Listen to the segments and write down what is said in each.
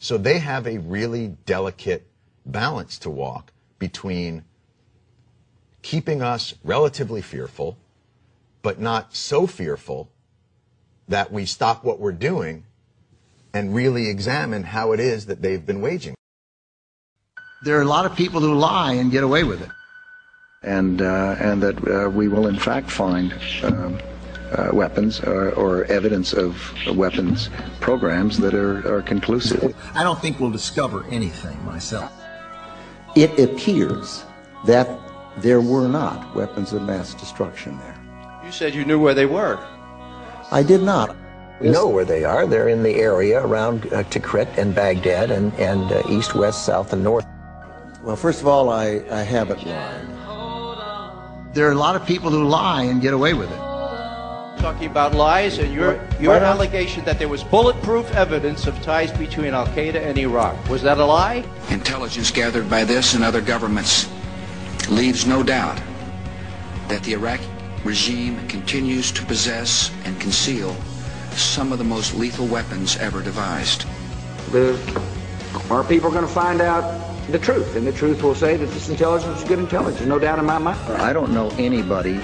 So they have a really delicate balance to walk between keeping us relatively fearful, but not so fearful that we stop what we're doing and really examine how it is that they've been waging. There are a lot of people who lie and get away with it. And, uh, and that uh, we will in fact find um, uh, weapons or, or, evidence of weapons programs that are, are conclusive. I don't think we'll discover anything myself. It appears that there were not weapons of mass destruction there. You said you knew where they were. I did not. We know where they are. They're in the area around uh, Tikrit and Baghdad and, and uh, east, west, south, and north. Well, first of all, I, I haven't lied. There are a lot of people who lie and get away with it. Talking about lies and your, your allegation that there was bulletproof evidence of ties between Al Qaeda and Iraq. Was that a lie? Intelligence gathered by this and other governments leaves no doubt that the Iraqi regime continues to possess and conceal some of the most lethal weapons ever devised. The, our people going to find out the truth, and the truth will say that this intelligence is good intelligence, no doubt in my mind. I don't know anybody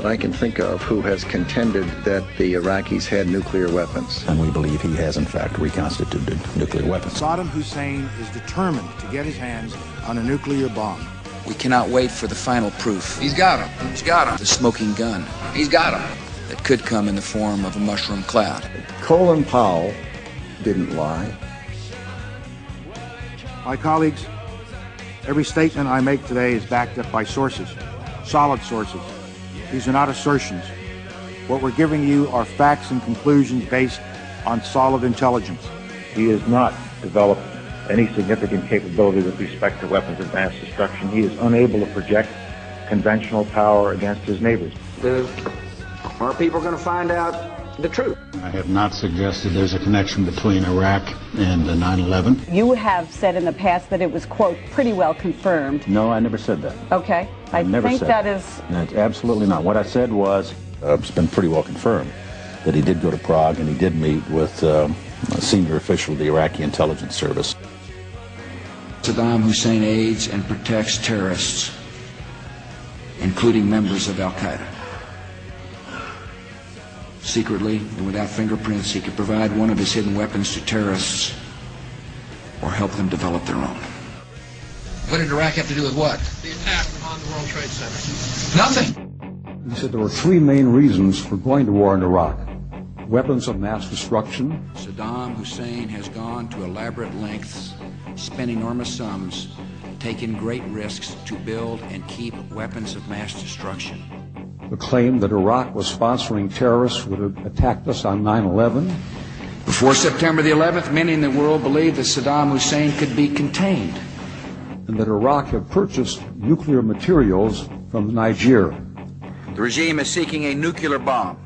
that I can think of who has contended that the Iraqis had nuclear weapons. And we believe he has, in fact, reconstituted nuclear weapons. Saddam Hussein is determined to get his hands on a nuclear bomb. We cannot wait for the final proof. He's got him. He's got him. The smoking gun. He's got him. That could come in the form of a mushroom cloud. Colin Powell didn't lie. My colleagues, every statement I make today is backed up by sources, solid sources. These are not assertions. What we're giving you are facts and conclusions based on solid intelligence. He has not developed any significant capability with respect to weapons of mass destruction. He is unable to project conventional power against his neighbors. The, our people are going to find out the truth. I have not suggested there's a connection between Iraq and the 9-11. You have said in the past that it was, quote, pretty well confirmed. No, I never said that. Okay. I, I never think said that is... That's absolutely not. What I said was, uh, it's been pretty well confirmed that he did go to Prague and he did meet with uh, a senior official of the Iraqi intelligence service. Saddam Hussein aids and protects terrorists, including members of Al Qaeda. Secretly and without fingerprints, he could provide one of his hidden weapons to terrorists or help them develop their own. What did Iraq have to do with what? The attack on the World Trade Center. Nothing. He said there were three main reasons for going to war in Iraq weapons of mass destruction. Saddam Hussein has gone to elaborate lengths, spent enormous sums, taken great risks to build and keep weapons of mass destruction. The claim that Iraq was sponsoring terrorists would have attacked us on 9 11. Before September the 11th, many in the world believed that Saddam Hussein could be contained. And that Iraq had purchased nuclear materials from Niger. The regime is seeking a nuclear bomb.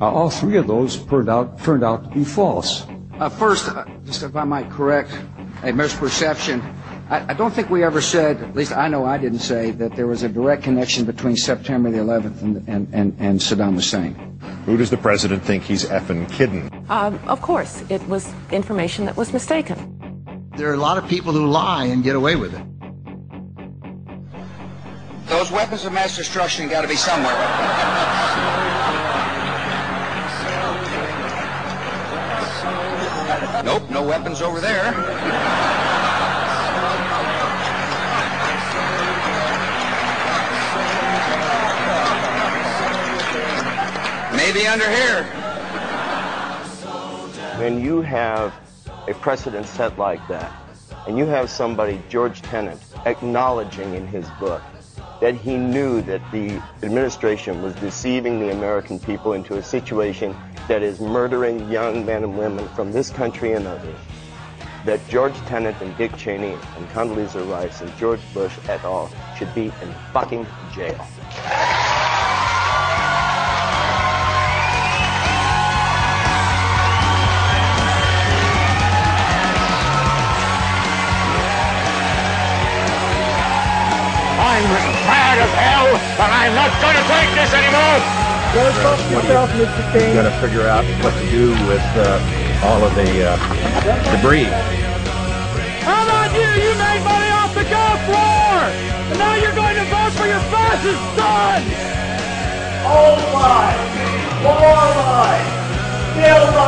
Uh, all three of those turned out, turned out to be false. Uh, first, uh, just if I might correct a misperception, I, I, don't think we ever said, at least I know I didn't say, that there was a direct connection between September the 11th and, and, and, and Saddam Hussein. Who does the president think he's effing kidding? Um, of course, it was information that was mistaken. There are a lot of people who lie and get away with it. Those weapons of mass destruction got to be somewhere. Nope, no weapons over there. Maybe under here. When you have a precedent set like that, and you have somebody, George Tenet, acknowledging in his book that he knew that the administration was deceiving the American people into a situation that is murdering young men and women from this country and others, that George Tenet and Dick Cheney and Condoleezza Rice and George Bush et al. should be in fucking jail. I'm mad as hell, and I'm not going to take this anymore. What you, you got to figure out what to do with uh, all of the uh, debris. How about you? You made money off the Gulf War! And now you're going to vote for your fascist son! All lies! More lies! Still lies!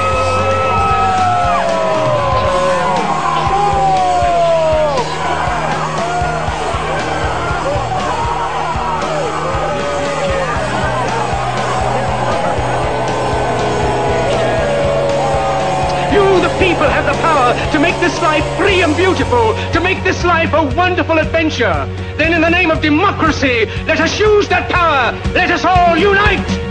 this life free and beautiful, to make this life a wonderful adventure. Then, in the name of democracy, let us use that power. Let us all unite.